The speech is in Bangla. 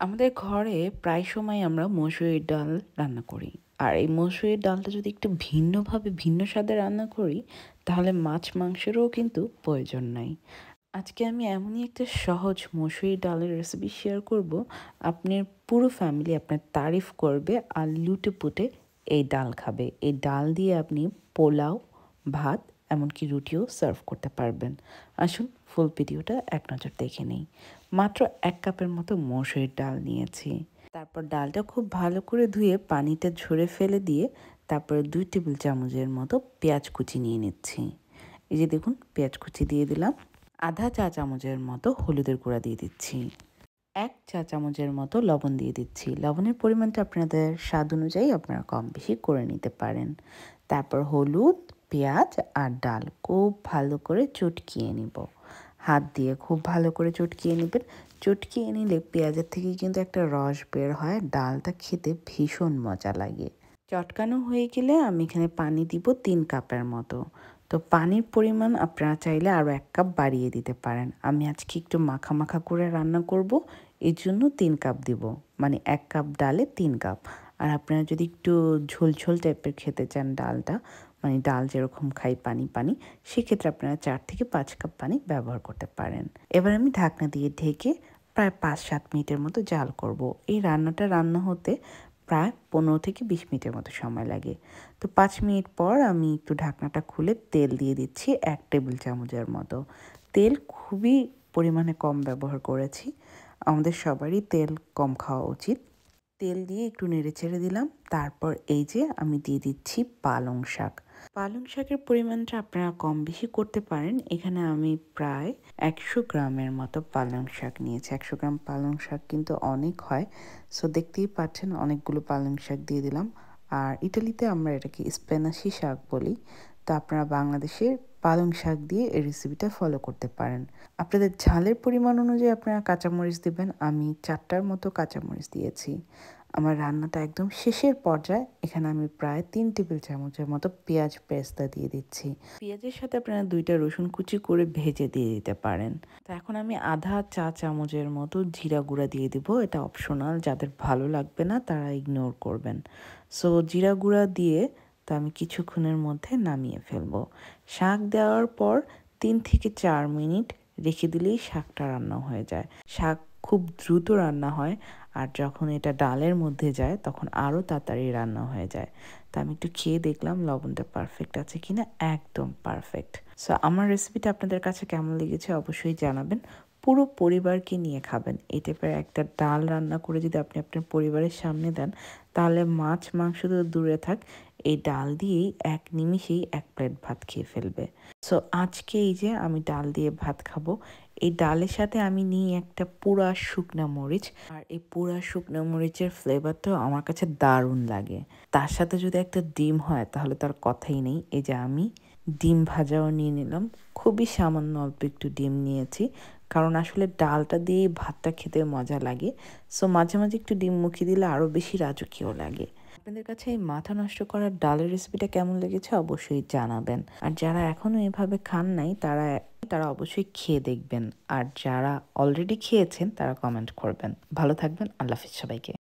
আমাদের ঘরে প্রায় সময় আমরা মসুরির ডাল রান্না করি। আর এই মসুরির ডালটা যদি একটু ভিন্নভাবে ভিন্ন স্বাদে রান্না করি, তাহলে মাছ মাংসেরও কিন্তু প্রয়োজন নাই। আজকে আমি এমনই একটা সহজ মসুরি ডালের রেসিপি শেয়ার করব। আপনার পুরো ফ্যামিলি আপনার তারিফ করবে আর লুটে পুটে এই ডাল খাবে। এই ডাল দিয়ে আপনি পোলাও, ভাত এমনকি রুটিও সার্ভ করতে পারবেন। আসুন ফুল ভিডিওটা এক নজর দেখে নেই। মাত্র এক কাপের মতো মসুরির ডাল নিয়েছি। তারপর ডালটা খুব ভালো করে ধুয়ে পানিটা ঝরে ফেলে দিয়ে তারপরে দুই টেবিল চামচের মতো পেঁয়াজ কুচি নিয়ে নিচ্ছি। এই যে দেখুন, পেঁয়াজ কুচি দিয়ে দিলাম। আধা চা চামচের মতো হলুদের গুঁড়া দিয়ে দিচ্ছি। এক চা চামচের মতো লবণ দিয়ে দিচ্ছি। লবণের পরিমাণটা আপনাদের স্বাদ অনুযায়ী আপনারা কম বেশি করে নিতে পারেন। তারপর হলুদ পেঁয়াজ আর ডাল খুব ভালো করে চটকিয়ে নিব। হাত দিয়ে খুব ভালো করে চটকিয়ে নেবেন। চটকিয়ে নিলে পেঁয়াজের থেকে কিন্তু একটা রস বের হয়। ডালটা খেতে ভীষণ মজা লাগে। চটকানো হয়ে গেলে আমি এখানে পানি দিব তিন কাপের মতো। তো পানির পরিমাণ আপনারা চাইলে আরও এক কাপ বাড়িয়ে দিতে পারেন। আমি আজকে একটু মাখা মাখা করে রান্না করব। এই জন্য তিন কাপ দিব। মানে এক কাপ ডালে তিন কাপ। আর আপনারা যদি একটু ঝোল ঝোল টাইপের খেতে চান ডালটা মানে ডাল যেরকম খাই পানি পানি, সেক্ষেত্রে আপনারা চার থেকে পাঁচ কাপ পানি ব্যবহার করতে পারেন। এবার আমি ঢাকনা দিয়ে ঢেকে প্রায় পাঁচ সাত মিনিটের মতো জাল করব। এই রান্নাটা রান্না হতে প্রায় পনেরো থেকে বিশ মিনিটের মতো সময় লাগে। তো পাঁচ মিনিট পর আমি একটু ঢাকনাটা খুলে তেল দিয়ে দিচ্ছি এক টেবিল চামচের মতো। তেল খুবই পরিমাণে কম ব্যবহার করেছি। আমাদের সবারই তেল কম খাওয়া উচিত। তেল দিয়ে একটু নেড়ে ছেড়ে দিলাম। তারপর এই যে আমি দিয়ে দিচ্ছি পালং শাক। পালং শাকের পরিমাণটা আপনারা কম বেশি করতে পারেন। এখানে আমি প্রায় একশো গ্রামের মতো পালং শাক নিয়েছি। একশো গ্রাম পালং শাক কিন্তু অনেক হয়। সো দেখতেই পাচ্ছেন, অনেকগুলো পালং শাক দিয়ে দিলাম। আর ইটালিতে আমরা এটাকে স্প্যানাশি শাক বলি। তো আপনারা বাংলাদেশের পালং শাক দিয়ে এই রেসিপিটা ফলো করতে পারেন। আপনাদের ঝালের পরিমাণ অনুযায়ী আপনারা কাঁচামরিচ দেবেন। আমি চারটার মতো কাঁচামরিচ দিয়েছি। আমার রান্নাটা একদম শেষের পর্যায়ে। এখানে আমি প্রায় তিন টেবিল চামচের মতো পেঁয়াজ পেস্তা দিয়ে দিচ্ছি। পেঁয়াজের সাথে আপনারা দুইটা রসুন কুচি করে ভেজে দিয়ে দিতে পারেন। তো এখন আমি আধা চা চামচের মতো জিরা গুঁড়া দিয়ে দিব। এটা অপশনাল যাদের ভালো লাগবে না তারা ইগনোর করবেন। সো জিরা গুঁড়া দিয়ে তো আমি কিছুক্ষণের মধ্যে নামিয়ে ফেলব। শাক দেওয়ার পর তিন থেকে চার মিনিট রেখে দিলেই শাকটা রান্না হয়ে যায়। শাক খুব দ্রুত রান্না হয় আর যখন এটা ডালের মধ্যে যায় তখন আরও তাড়াতাড়ি রান্না হয়ে যায়। তা আমি একটু খেয়ে দেখলাম লবণটা পারফেক্ট আছে কিনা? একদম পারফেক্ট সো আমার রেসিপিটা আপনাদের কাছে কেমন লেগেছে অবশ্যই জানাবেন। পুরো পরিবারকে নিয়ে খাবেন। এই টাইপের একটা ডাল রান্না করে যদি আপনি আপনার পরিবারের সামনে দেন, তাহলে মাছ মাংস তো দূরে থাক এই ডাল দিয়েই এক নিমিষেই এক প্লেট ভাত খেয়ে ফেলবে। সো আজকে এই যে আমি ডাল দিয়ে ভাত খাব, এই ডালের সাথে আমি নিই একটা পুরা শুকনা মরিচ। আর এই পুরা শুকনা মরিচের ফ্লেভারটাও আমার কাছে দারুণ লাগে। তার সাথে যদি একটা ডিম হয়, তাহলে তার কথাই নেই। এই যে আমি ডিম ভাজাও নিয়ে নিলাম। খুবই সামান্য অল্প একটু ডিম নিয়েছি। কারণ আসলে ডালটা দিয়ে ভাতটা খেতে মজা লাগে। সো মাঝে মাঝে একটু ডিম মুখি দিলে আরও বেশি রাজকীয় লাগে। আপনাদের কাছে এই মাথা নষ্ট করার ডালের রেসিপিটা কেমন লেগেছে অবশ্যই জানাবেন। আর যারা এখনও এভাবে খান নাই, তারা তারা অবশ্যই খেয়ে দেখবেন। আর যারা অলরেডি খেয়েছেন, তারা কমেন্ট করবেন। ভালো থাকবেন, আল্লাহ হাফিজ সবাইকে।